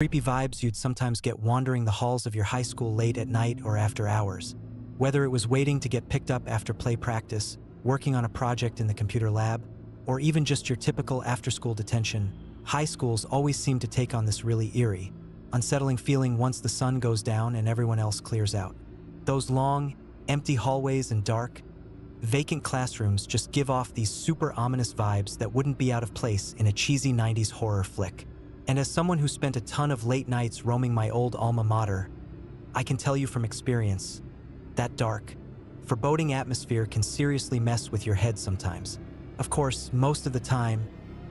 Creepy vibes you'd sometimes get wandering the halls of your high school late at night or after hours. Whether it was waiting to get picked up after play practice, working on a project in the computer lab, or even just your typical after-school detention, high schools always seem to take on this really eerie, unsettling feeling once the sun goes down and everyone else clears out. Those long, empty hallways and dark, vacant classrooms just give off these super ominous vibes that wouldn't be out of place in a cheesy 90s horror flick. And as someone who spent a ton of late nights roaming my old alma mater, I can tell you from experience, that dark, foreboding atmosphere can seriously mess with your head sometimes. Of course, most of the time,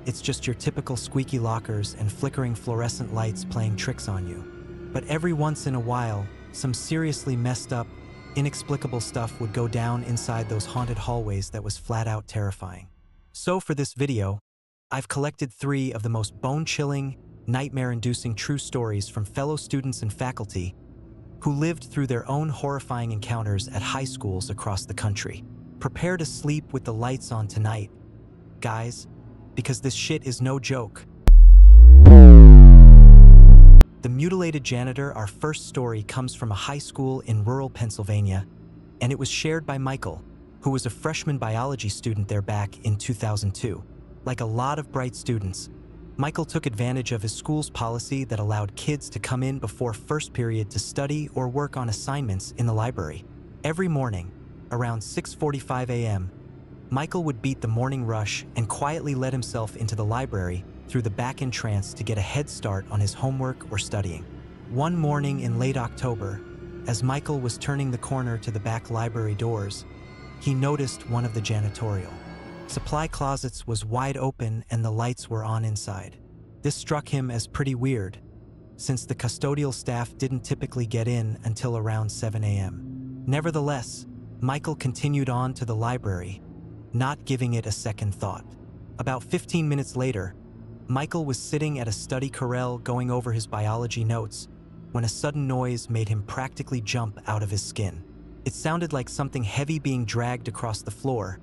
it's just your typical squeaky lockers and flickering fluorescent lights playing tricks on you. But every once in a while, some seriously messed up, inexplicable stuff would go down inside those haunted hallways that was flat out terrifying. So for this video, I've collected three of the most bone-chilling, nightmare-inducing true stories from fellow students and faculty who lived through their own horrifying encounters at high schools across the country. Prepare to sleep with the lights on tonight, guys, because this shit is no joke. The Mutilated Janitor, our first story, comes from a high school in rural Pennsylvania, and it was shared by Michael, who was a freshman biology student there back in 2002. Like a lot of bright students, Michael took advantage of his school's policy that allowed kids to come in before first period to study or work on assignments in the library. Every morning, around 6.45 a.m., Michael would beat the morning rush and quietly let himself into the library through the back entrance to get a head start on his homework or studying. One morning in late October, as Michael was turning the corner to the back library doors, he noticed one of the janitorial. Supply closets was wide open and the lights were on inside. This struck him as pretty weird, since the custodial staff didn't typically get in until around 7 a.m. Nevertheless, Michael continued on to the library not giving it a second thought. About 15 minutes later, Michael was sitting at a study corral going over his biology notes when a sudden noise made him practically jump out of his skin. It sounded like something heavy being dragged across the floor,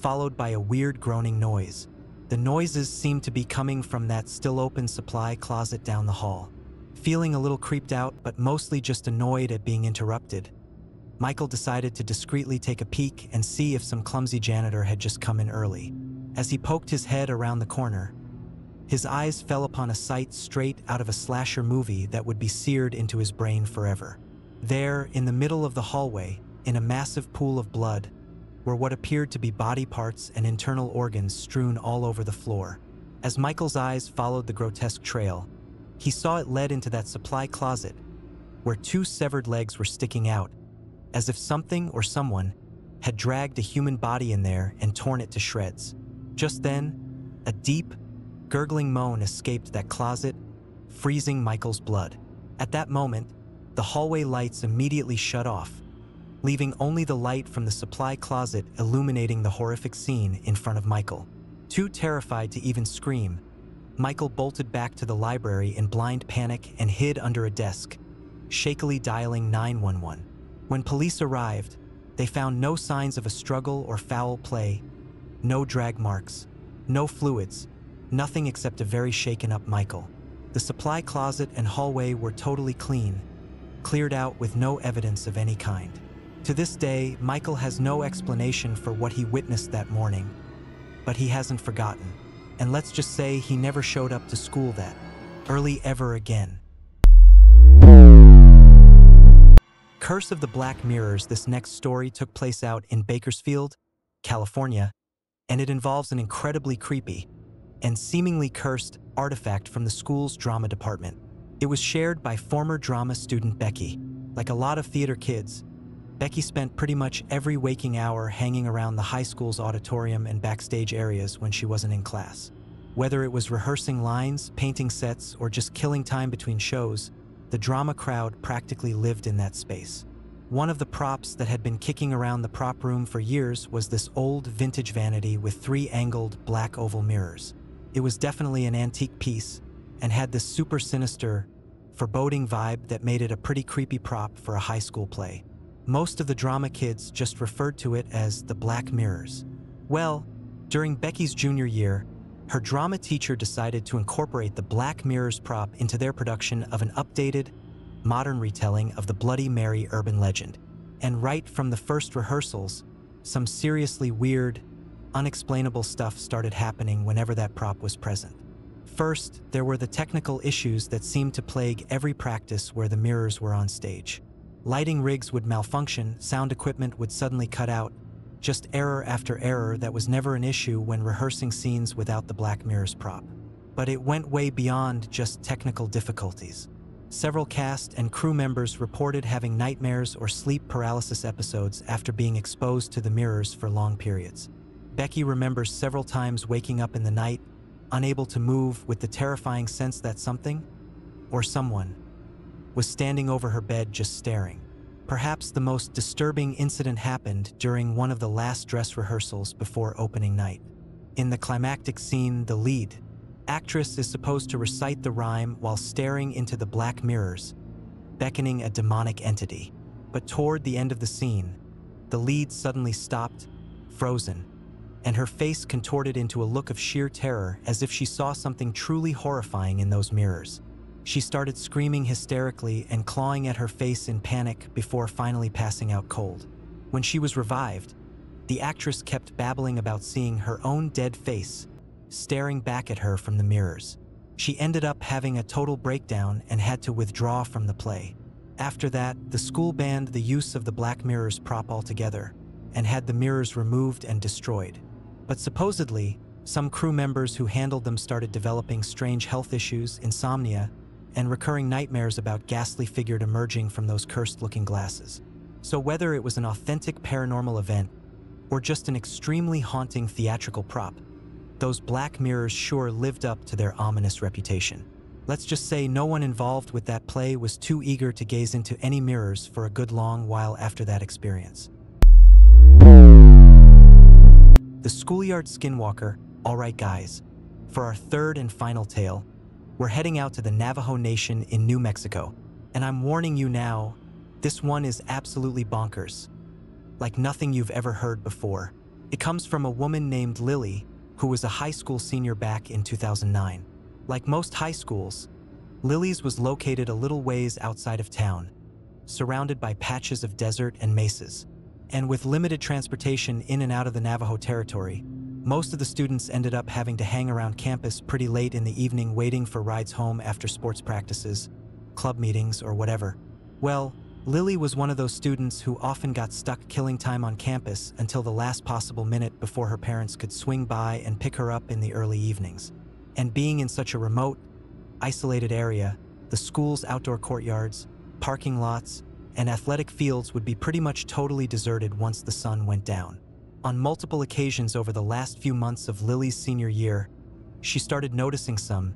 followed by a weird groaning noise. The noises seemed to be coming from that still open supply closet down the hall. Feeling a little creeped out, but mostly just annoyed at being interrupted, Michael decided to discreetly take a peek and see if some clumsy janitor had just come in early. As he poked his head around the corner, his eyes fell upon a sight straight out of a slasher movie that would be seared into his brain forever. There, in the middle of the hallway, in a massive pool of blood, were what appeared to be body parts and internal organs strewn all over the floor. As Michael's eyes followed the grotesque trail, he saw it led into that supply closet, where two severed legs were sticking out, as if something or someone had dragged a human body in there and torn it to shreds. Just then, a deep, gurgling moan escaped that closet, freezing Michael's blood. At that moment, the hallway lights immediately shut off, leaving only the light from the supply closet illuminating the horrific scene in front of Michael. Too terrified to even scream, Michael bolted back to the library in blind panic and hid under a desk, shakily dialing 911. When police arrived, they found no signs of a struggle or foul play, no drag marks, no fluids, nothing except a very shaken up Michael. The supply closet and hallway were totally clean, cleared out with no evidence of any kind. To this day, Michael has no explanation for what he witnessed that morning, but he hasn't forgotten. And let's just say he never showed up to school that early ever again. Curse of the Black Mirrors, this next story took place out in Bakersfield, California, and it involves an incredibly creepy and seemingly cursed artifact from the school's drama department. It was shared by former drama student Becky. Like a lot of theater kids, Becky spent pretty much every waking hour hanging around the high school's auditorium and backstage areas when she wasn't in class. Whether it was rehearsing lines, painting sets, or just killing time between shows, the drama crowd practically lived in that space. One of the props that had been kicking around the prop room for years was this old vintage vanity with three angled black oval mirrors. It was definitely an antique piece and had this super sinister, foreboding vibe that made it a pretty creepy prop for a high school play. Most of the drama kids just referred to it as the Black Mirrors. Well, during Becky's junior year, her drama teacher decided to incorporate the Black Mirrors prop into their production of an updated, modern retelling of the Bloody Mary urban legend. And right from the first rehearsals, some seriously weird, unexplainable stuff started happening whenever that prop was present. First, there were the technical issues that seemed to plague every practice where the mirrors were on stage. Lighting rigs would malfunction, sound equipment would suddenly cut out, just error after error that was never an issue when rehearsing scenes without the Black Mirrors prop. But it went way beyond just technical difficulties. Several cast and crew members reported having nightmares or sleep paralysis episodes after being exposed to the mirrors for long periods. Becky remembers several times waking up in the night, unable to move with the terrifying sense that something, or someone, was standing over her bed just staring. Perhaps the most disturbing incident happened during one of the last dress rehearsals before opening night. In the climactic scene, the lead, actress is supposed to recite the rhyme while staring into the black mirrors, beckoning a demonic entity. But toward the end of the scene, the lead suddenly stopped, frozen, and her face contorted into a look of sheer terror as if she saw something truly horrifying in those mirrors. She started screaming hysterically and clawing at her face in panic before finally passing out cold. When she was revived, the actress kept babbling about seeing her own dead face staring back at her from the mirrors. She ended up having a total breakdown and had to withdraw from the play. After that, the school banned the use of the Black Mirrors prop altogether and had the mirrors removed and destroyed. But supposedly, some crew members who handled them started developing strange health issues, insomnia, and recurring nightmares about ghastly figures emerging from those cursed-looking glasses. So whether it was an authentic paranormal event or just an extremely haunting theatrical prop, those black mirrors sure lived up to their ominous reputation. Let's just say no one involved with that play was too eager to gaze into any mirrors for a good long while after that experience. The Schoolyard Skinwalker, Alright Guys. For our third and final tale, we're heading out to the Navajo Nation in New Mexico. And I'm warning you now, this one is absolutely bonkers. Like nothing you've ever heard before. It comes from a woman named Lily, who was a high school senior back in 2009. Like most high schools, Lily's was located a little ways outside of town, surrounded by patches of desert and mesas. And with limited transportation in and out of the Navajo territory, most of the students ended up having to hang around campus pretty late in the evening waiting for rides home after sports practices, club meetings, or whatever. Well, Lily was one of those students who often got stuck killing time on campus until the last possible minute before her parents could swing by and pick her up in the early evenings. And being in such a remote, isolated area, the school's outdoor courtyards, parking lots, and athletic fields would be pretty much totally deserted once the sun went down. On multiple occasions over the last few months of Lily's senior year, she started noticing some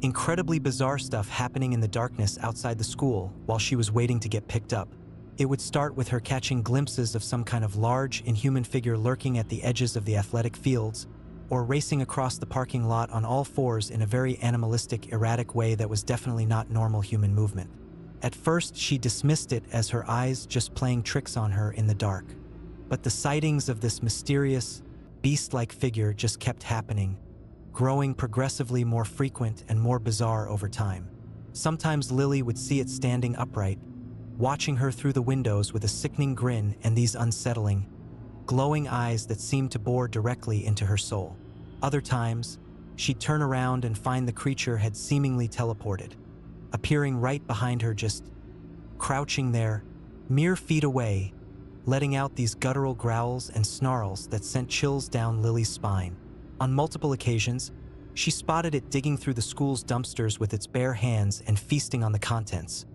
incredibly bizarre stuff happening in the darkness outside the school while she was waiting to get picked up. It would start with her catching glimpses of some kind of large, inhuman figure lurking at the edges of the athletic fields, or racing across the parking lot on all fours in a very animalistic, erratic way that was definitely not normal human movement. At first, she dismissed it as her eyes just playing tricks on her in the dark. But the sightings of this mysterious, beast-like figure just kept happening, growing progressively more frequent and more bizarre over time. Sometimes Lily would see it standing upright, watching her through the windows with a sickening grin and these unsettling, glowing eyes that seemed to bore directly into her soul. Other times, she'd turn around and find the creature had seemingly teleported, appearing right behind her just crouching there, mere feet away, letting out these guttural growls and snarls that sent chills down Lily's spine. On multiple occasions, she spotted it digging through the school's dumpsters with its bare hands and feasting on the contents,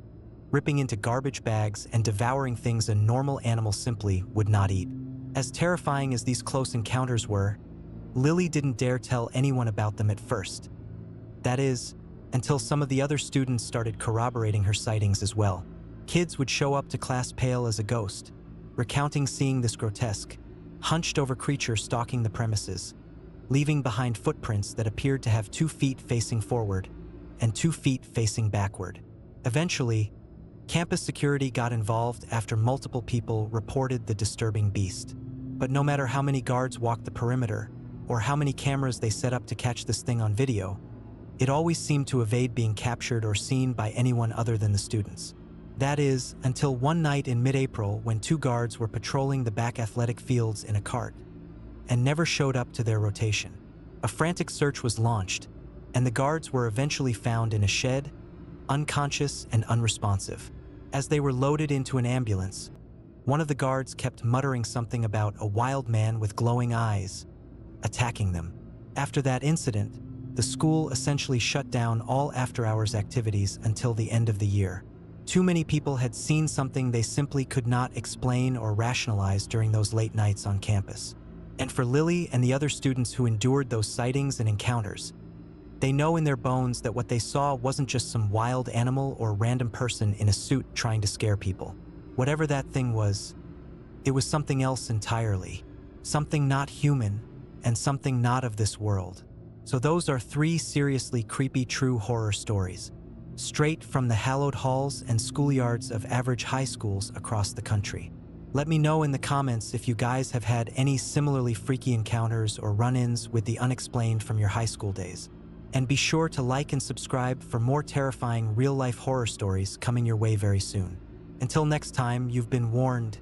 ripping into garbage bags and devouring things a normal animal simply would not eat. As terrifying as these close encounters were, Lily didn't dare tell anyone about them at first. That is, until some of the other students started corroborating her sightings as well. Kids would show up to class pale as a ghost, recounting seeing this grotesque, hunched over creature stalking the premises, leaving behind footprints that appeared to have two feet facing forward and two feet facing backward. Eventually, campus security got involved after multiple people reported the disturbing beast. But no matter how many guards walked the perimeter, or how many cameras they set up to catch this thing on video, it always seemed to evade being captured or seen by anyone other than the students. That is, until one night in mid-April when two guards were patrolling the back athletic fields in a cart and never showed up to their rotation. A frantic search was launched, and the guards were eventually found in a shed, unconscious and unresponsive. As they were loaded into an ambulance, one of the guards kept muttering something about a wild man with glowing eyes attacking them. After that incident, the school essentially shut down all after-hours activities until the end of the year. Too many people had seen something they simply could not explain or rationalize during those late nights on campus. And for Lily and the other students who endured those sightings and encounters, they know in their bones that what they saw wasn't just some wild animal or random person in a suit trying to scare people. Whatever that thing was, it was something else entirely. Something not human, and something not of this world. So those are three seriously creepy true horror stories, straight from the hallowed halls and schoolyards of average high schools across the country. Let me know in the comments if you guys have had any similarly freaky encounters or run-ins with the unexplained from your high school days. And be sure to like and subscribe for more terrifying real-life horror stories coming your way very soon. Until next time, you've been warned